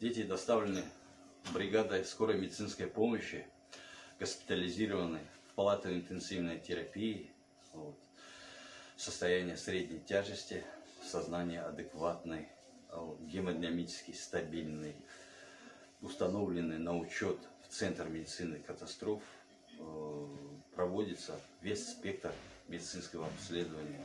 Дети доставлены бригадой скорой медицинской помощи, госпитализированы в палату интенсивной терапии. Вот. Состояние средней тяжести, сознание адекватное, вот, гемодинамически стабильный, установлены на учет в Центр медицины катастроф. Э, Проводится весь спектр медицинского обследования